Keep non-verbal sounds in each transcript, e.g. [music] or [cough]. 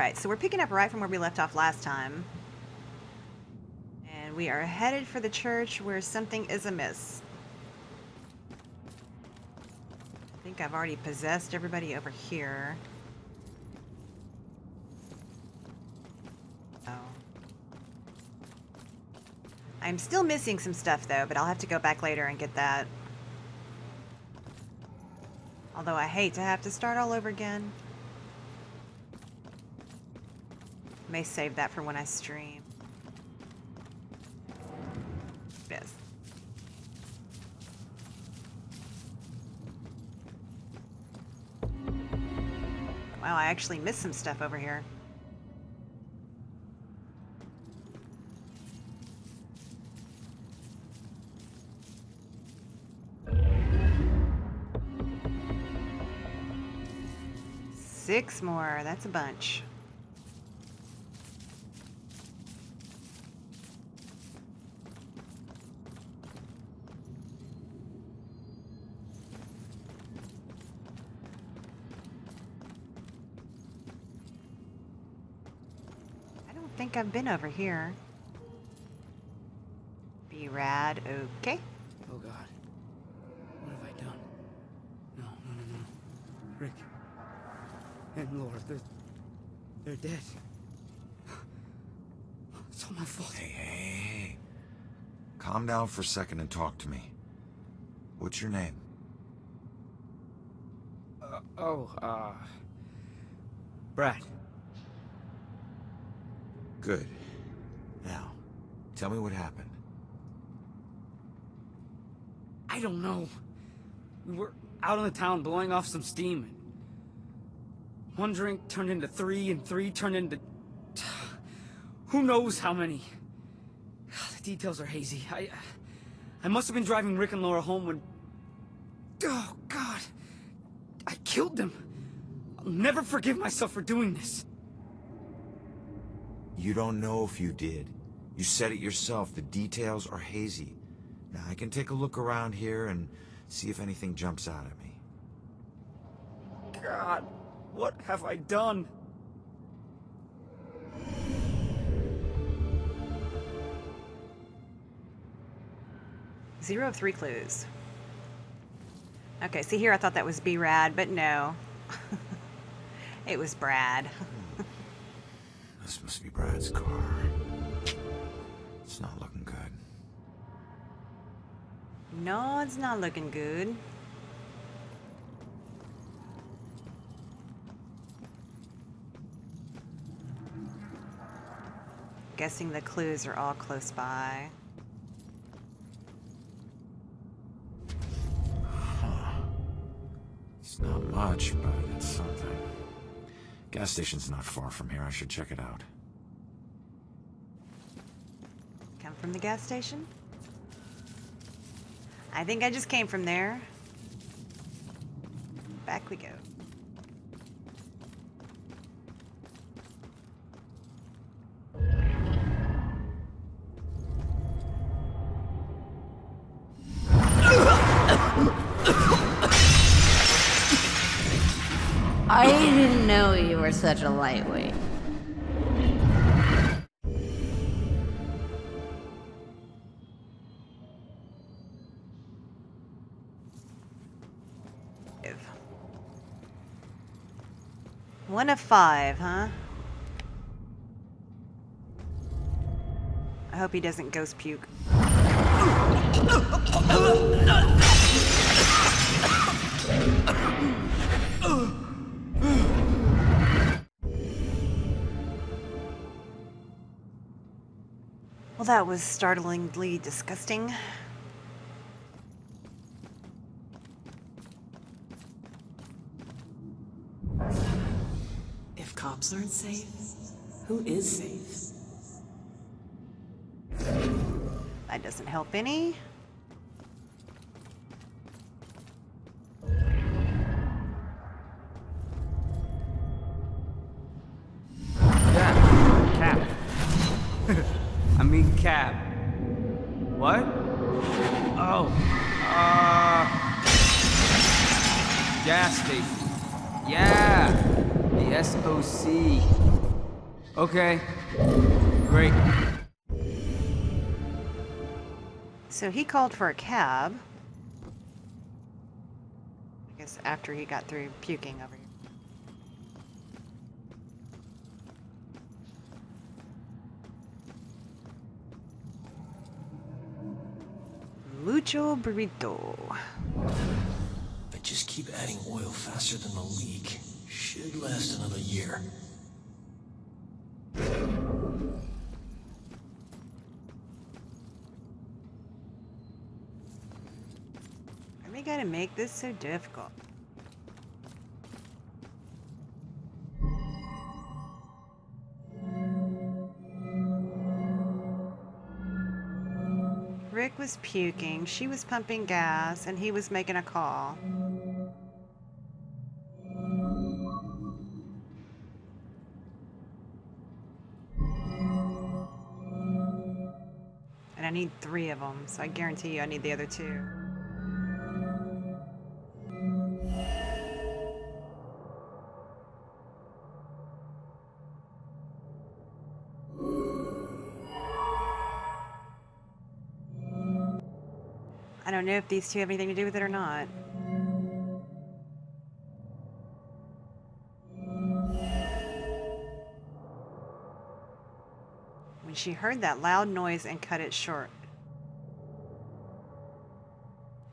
Alright, so we're picking up right from where we left off last time. And we are headed for the church where something is amiss. I think I've already possessed everybody over here. Oh. I'm still missing some stuff though, but I'll have to go back later and get that. Although I hate to have to start all over again. May save that for when I stream. Yes. Wow, I actually missed some stuff over here. Six more. That's a bunch. I don't think I've been over here. Be rad. Okay. Oh God. What have I done? No, no, no, no. Rick. And Laura, they're, they're dead. It's all my fault. Hey, hey, hey. Calm down for a second and talk to me. What's your name? Uh, oh, uh... Brad. Good. Now, tell me what happened. I don't know. We were out in the town blowing off some steam. One drink turned into three, and three turned into... [sighs] Who knows how many? [sighs] The details are hazy. I... I must have been driving Rick and Laura home when... Oh, God. I killed them. I'll never forgive myself for doing this. You don't know if you did. You said it yourself. The details are hazy. Now, I can take a look around here and see if anything jumps out at me. God, what have I done? Zero of three clues. Okay, see here I thought that was B-Rad, but no. [laughs] it was Brad. [laughs] This must be Brad's car. It's not looking good. No, it's not looking good. Guessing the clues are all close by. It's not much, but it's something. Gas station's not far from here. I should check it out. Come from the gas station? I think I just came from there. Back we go. Didn't know you were such a lightweight. One of five, huh? I hope he doesn't ghost puke. [laughs] Well, that was startlingly disgusting. If cops aren't safe, who is safe? That doesn't help any. What? Oh, uh... Gas station. Yeah, the SOC. Okay. Great. So he called for a cab. I guess after he got through puking over here. Mucho burrito. I just keep adding oil faster than the leak, should last another year. Why are we gotta make this so difficult? Was puking, she was pumping gas, and he was making a call. And I need three of them, so I guarantee you I need the other two. Don't know if these two have anything to do with it or not. When she heard that loud noise and cut it short.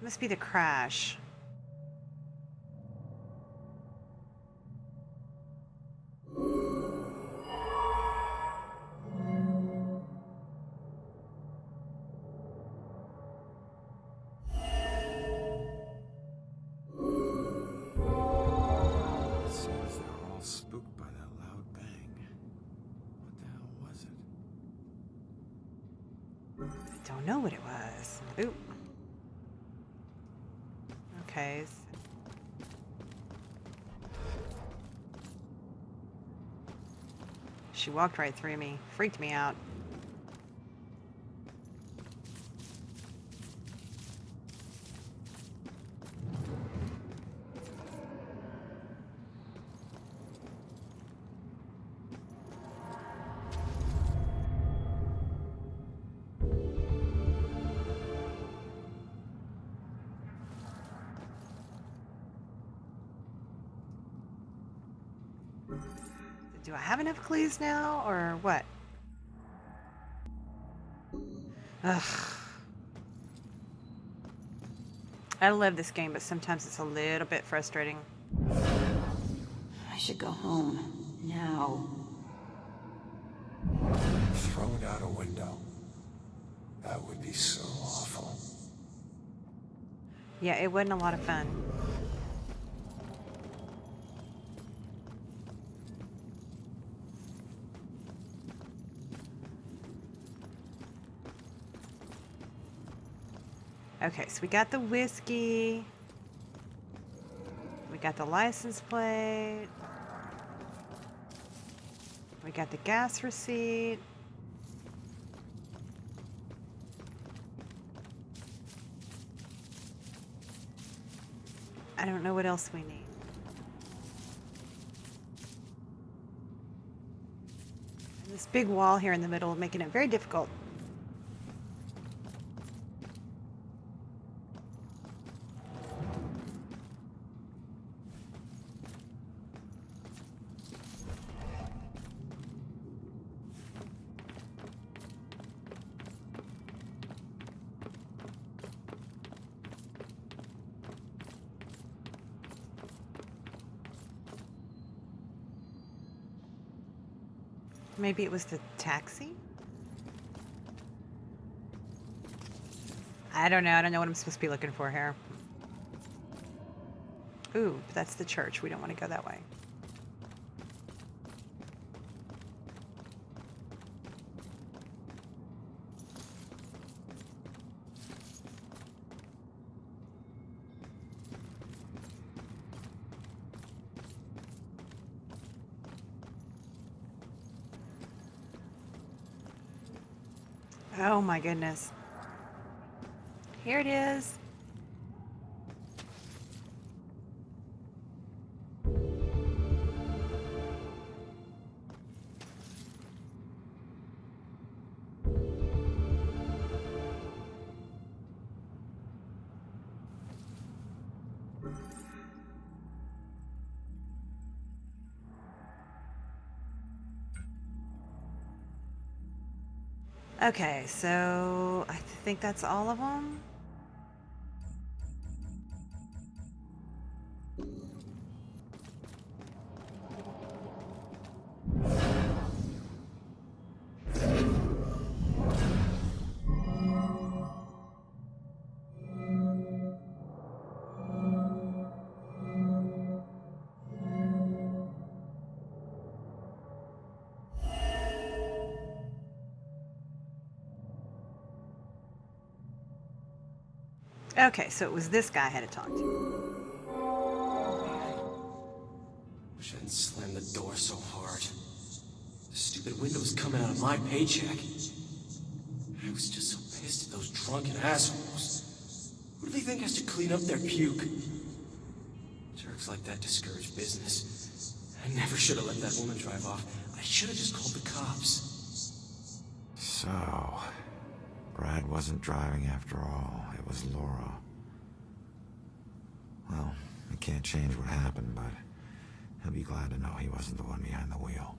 It Must be the crash. I don't know what it was. Oop. Okay. She walked right through me. Freaked me out. Do I have enough clues now, or what? Ugh. I love this game, but sometimes it's a little bit frustrating. I should go home. Now. Thrown out a window. That would be so awful. Yeah, it wasn't a lot of fun. Okay, so we got the whiskey. We got the license plate. We got the gas receipt. I don't know what else we need. And this big wall here in the middle making it very difficult. Maybe it was the taxi? I don't know. I don't know what I'm supposed to be looking for here. Ooh, that's the church. We don't want to go that way. Oh goodness. Here it is. Okay, so I think that's all of them. Okay, so it was this guy I had to talk to. Wish I hadn't slammed the door so hard. The stupid window's coming out of my paycheck. I was just so pissed at those drunken assholes. Who do they think has to clean up their puke? Jerks like that discourage business. I never should have let that woman drive off. I should have just called the cops. So, Brad wasn't driving after all. It was Laura. Well, I can't change what happened, but he'll be glad to know he wasn't the one behind the wheel.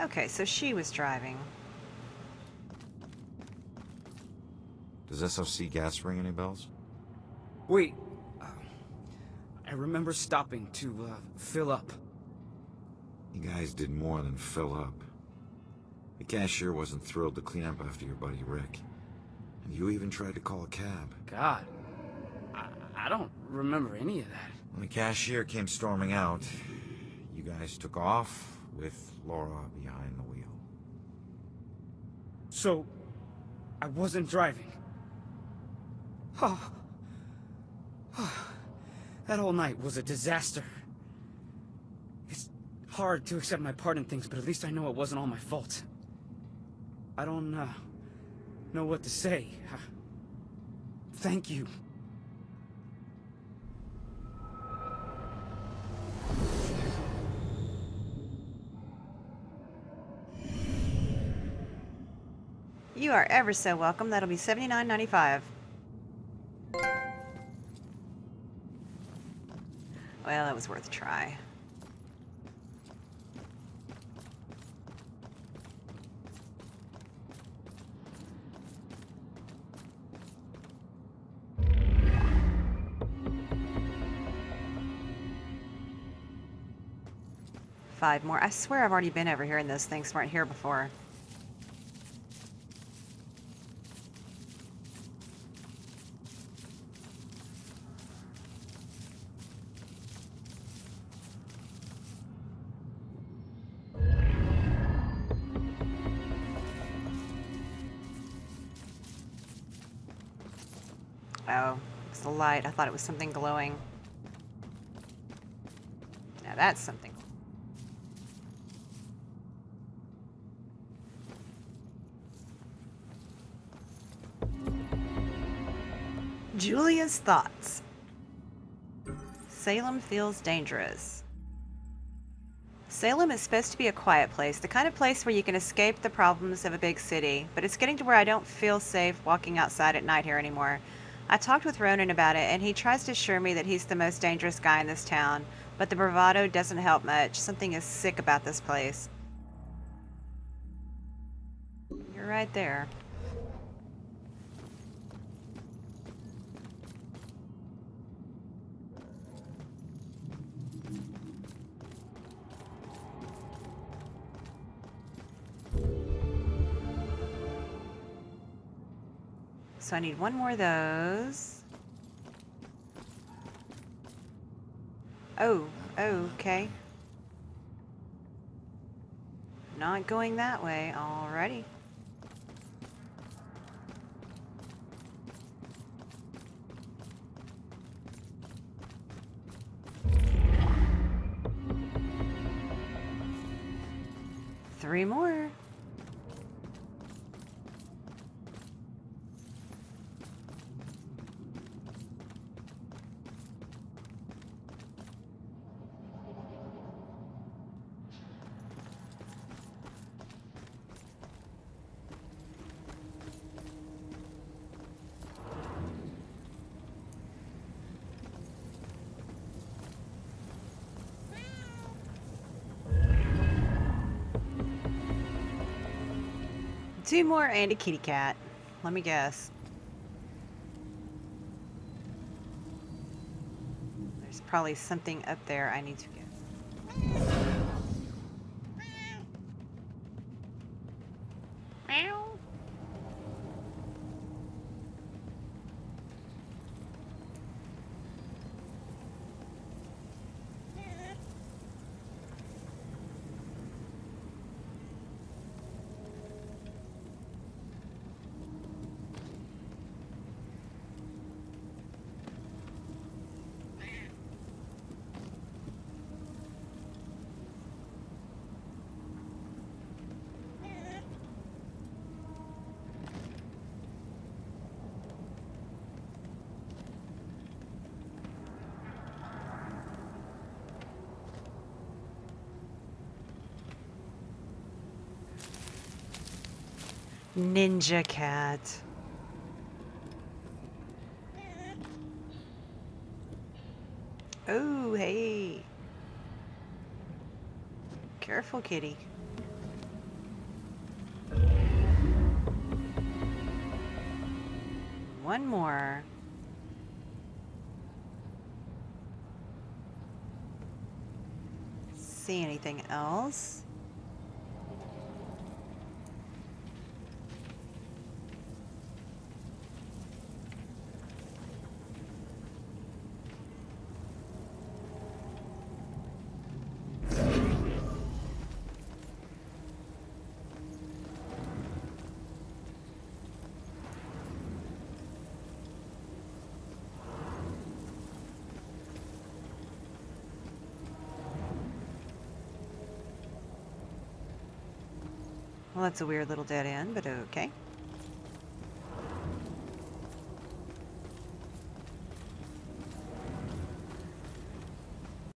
Okay, so she was driving. SOC gas ring any bells? Wait. Uh, I remember stopping to uh, fill up. You guys did more than fill up. The cashier wasn't thrilled to clean up after your buddy Rick. And you even tried to call a cab. God, I, I don't remember any of that. When the cashier came storming out, you guys took off with Laura behind the wheel. So, I wasn't driving. Oh. [sighs] That whole night was a disaster. It's hard to accept my part in things, but at least I know it wasn't all my fault. I don't uh, know what to say. Thank you. You are ever so welcome. That'll be seventy-nine ninety-five. Well, that was worth a try. Five more. I swear I've already been over here and those things weren't here before. I thought it was something glowing. Now that's something. Julia's thoughts. Salem feels dangerous. Salem is supposed to be a quiet place, the kind of place where you can escape the problems of a big city, but it's getting to where I don't feel safe walking outside at night here anymore. I talked with Ronan about it, and he tries to assure me that he's the most dangerous guy in this town, but the bravado doesn't help much. Something is sick about this place. You're right there. So I need one more of those. Oh, okay. Not going that way. Alrighty. Three more. Two more and a kitty cat. Let me guess. There's probably something up there I need to get. Ninja cat. Oh, hey. Careful, kitty. One more. See anything else? Well, that's a weird little dead end, but okay.